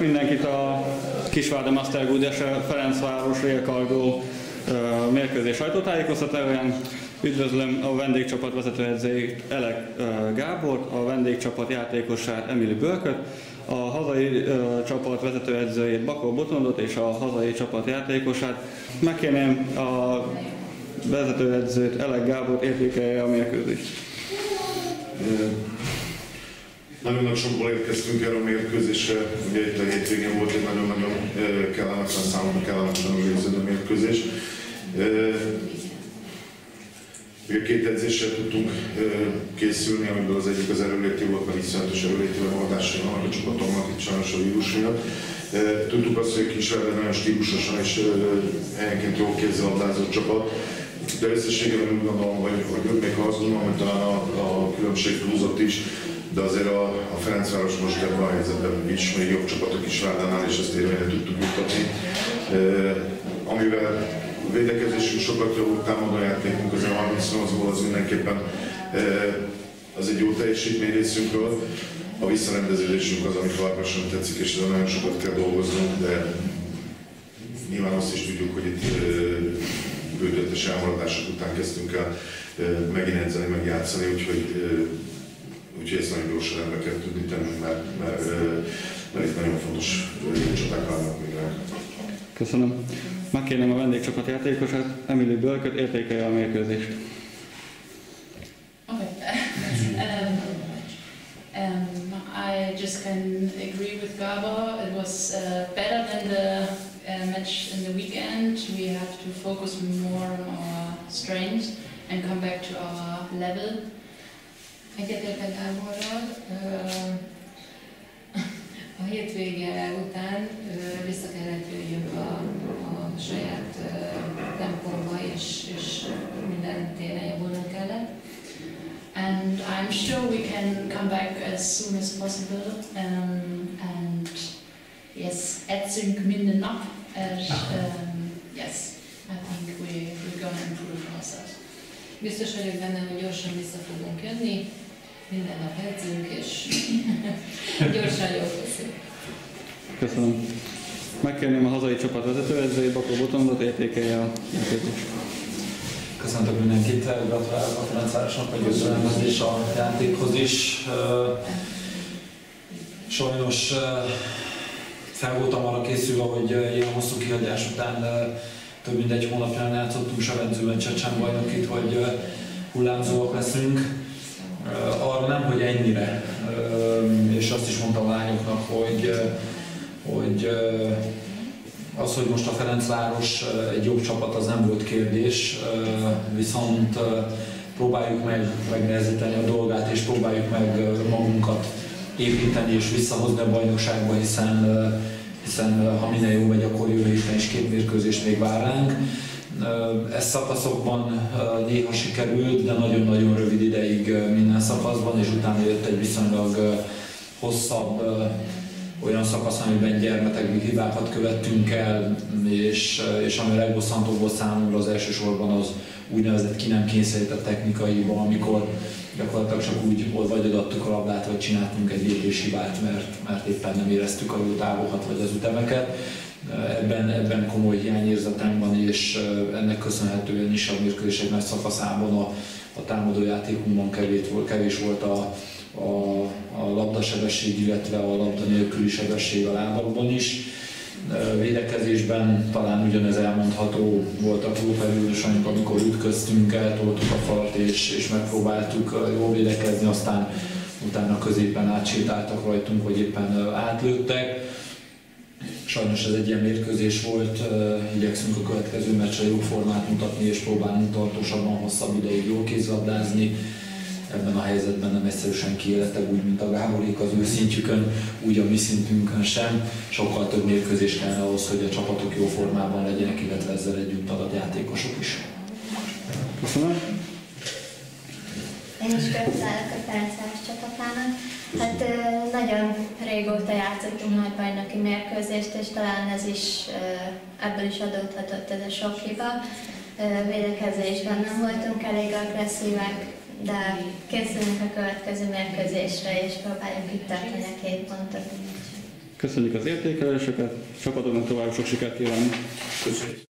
mindenkit a Kisvárda Mastergood és a Ferencváros Rélkargó mérkőzés sajtótájékoztatóján. Üdvözlöm a vendégcsapat vezetőedzőjét Elek Gábor, a vendégcsapat játékosát Emily Bölköt, a hazai csapat vezetőedzőjét Bakó Botondot és a hazai csapat játékosát. Megkérném a vezetőedzőt Elek Gábor értékelje a mérkőzést. Nagyon nagy sokból érkeztünk erre a mérkőzésre, ugye itt a hétvégén volt egy nagyon-nagyon kellemetlen számomra kellemetlen érződő mérkőzés. Ugye két edzéssel tudtunk készülni, amiből az egyik az erőléti volt, mert iszonyatos erőléti megoldásai vannak a csapatomnak itt sajnos a vírus miatt. Tudtuk azt, hogy Kisvárda nagyon stílusosan és helyenként jól kézzelabdázott csapat, de összességében úgy gondolom, hogy, hogy még ha azt gondolom, hogy talán a, a különbség túlzott is, de azért a, a Ferencváros most ebben a helyzetben is még jobb csapatok is Várdánál, és ezt érvényre tudtuk juttatni. E, amivel védekezésünk sokat javult, támadójátékunk azért 38 gól az mindenképpen e, az egy jó teljesítmény részünkről. A visszarendeződésünk az, ami farkasan tetszik, és ezen nagyon sokat kell dolgoznunk, de nyilván azt is tudjuk, hogy itt bődöttes elmaradások után kezdtünk el megint edzeni, meg játszani, úgyhogy Úgyhogy ezt nagyon gyorsan rendbe kell tudni tenni, mert, mert, mert itt nagyon fontos csaták állnak még rá. Köszönöm. Megkérném a vendégcsapat játékosát, Emily Bölköt, értékelje a mérkőzést. Okay. um, um, I just can agree with Gaba. It was uh, better than the uh, match in the weekend. We have to focus more on our strengths and come back to our level. Egyetértek Gáborral. A hétvége után vissza kellett jöjjünk a, a saját tempóba, és, és minden téren javulnunk kellett. And I'm sure we can come back as soon as possible. Um, and yes, edzünk minden nap. And um, yes, I think we, we're going to improve ourselves. Biztos vagyok benne, hogy gyorsan vissza fogunk jönni, minden nap edzünk, és gyorsan jól köszönjük. Köszönöm. Megkérném a hazai csapat vezetőedzőjét, Bakó Botondot értékelje a játékos. Köszöntök mindenkit, gratulálok a Ferencvárosnak a győzelemhez és a játékhoz is. Sajnos fel voltam arra készülve, hogy ilyen hosszú kihagyás után több mint egy hónapja nem játszottunk se Venzőmencset, sem bajnokit, hogy hullámzóak leszünk. Nem, hogy ennyire. És azt is mondtam a lányoknak, hogy, hogy az, hogy most a Ferencváros egy jobb csapat, az nem volt kérdés, viszont próbáljuk meg megnehezíteni a dolgát, és próbáljuk meg magunkat építeni és visszahozni a bajnokságba, hiszen hiszen ha minden jó megy, akkor jövő héten is két mérkőzés még vár ránk. Ez szakaszokban néha sikerült, de nagyon-nagyon rövid ideig minden szakaszban, és utána jött egy viszonylag hosszabb olyan szakasz, amiben gyermetek hibákat követtünk el, és, és ami a legbosszantóbb volt számomra az elsősorban az úgynevezett ki nem kényszerített technikaiban, amikor gyakorlatilag csak úgy vagy adtuk a labdát, vagy csináltunk egy lépéshibát, mert, mert éppen nem éreztük a távokat vagy az ütemeket. Ebben, ebben komoly hiányérzetem van, és ennek köszönhetően is a mérkőzés egy nagy szakaszában a, a támadójátékunkban kevés kevés volt a, a, a labdasebesség, illetve a labda nélküli sebesség a lábakban is védekezésben talán ugyanez elmondható volt a periódusunk, amikor ütköztünk, eltoltuk a falat és, és megpróbáltuk jól védekezni, aztán utána középen átsétáltak rajtunk, vagy éppen átlőttek. Sajnos ez egy ilyen mérkőzés volt, igyekszünk a következő meccsre jó formát mutatni és próbálunk tartósabban, hosszabb ideig jól kézlabdázni ebben a helyzetben nem egyszerűen kiéletek úgy, mint a Gáborék az ő szintjükön, úgy a mi szintünkön sem. Sokkal több mérkőzés kellene ahhoz, hogy a csapatok jó formában legyenek, illetve ezzel együtt játékosok is. Köszönöm. Én is gratulálok a Ferencváros csapatának. Hát nagyon régóta játszottunk nagy bajnoki mérkőzést, és talán ez is, ebből is adódhatott ez a sok hiba. Védekezésben nem voltunk elég agresszívek, de készülünk a következő mérkőzésre, és próbáljuk itt tartani a két pontot. Köszönjük az értékeléseket, csapatoknak tovább sok sikert kívánunk! Köszönjük.